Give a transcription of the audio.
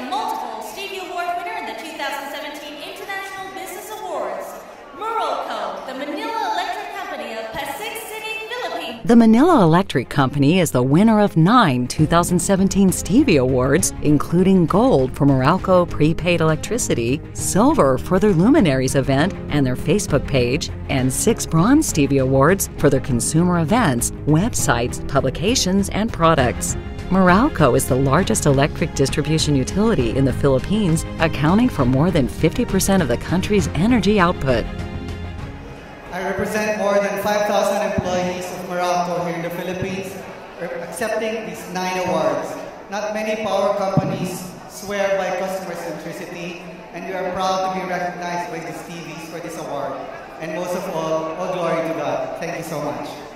a multiple Stevie Award winner in the 2017 International Business Awards, Meralco, the Manila Electric Company of Pasig City, Philippines. The Manila Electric Company is the winner of nine 2017 Stevie Awards, including gold for Meralco prepaid electricity, silver for their Luminaries event and their Facebook page, and six bronze Stevie Awards for their consumer events, websites, publications, and products. Meralco is the largest electric distribution utility in the Philippines, accounting for more than 50% of the country's energy output. I represent more than 5,000 employees of Meralco here in the Philippines, accepting these nine awards. Not many power companies swear by customer centricity, and we are proud to be recognized by the Stevies for this award. And most of all, all glory to God. Thank you so much.